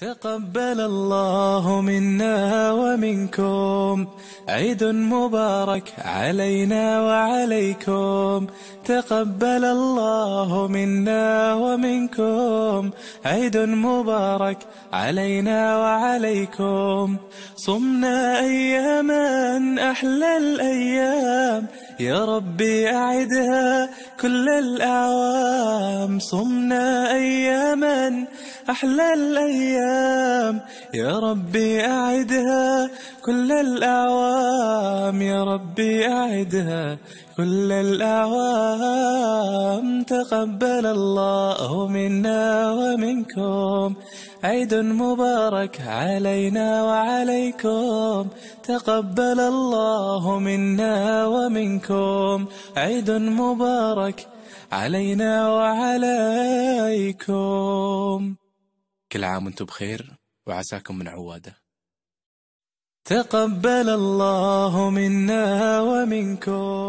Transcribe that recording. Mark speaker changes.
Speaker 1: تقبل الله منا ومنكم. عيد مبارك علينا وعليكم. تقبل الله منا ومنكم. عيد مبارك علينا وعليكم. صمنا أياما أحلى الأيام. يا ربي أعدها كل الأعوام. صمنا أياما أحلى الأيام. يا ربي أعدها كل الأعوام. يا ربي أعدها كل الأعوام. تقبل الله منا ومنكم. عيد مبارك علينا وعليكم. تقبل الله منا ومنكم. عيد مبارك علينا وعليكم. كل عام وأنتم بخير وعساكم من عوادة. تقبل الله منا ومنكم.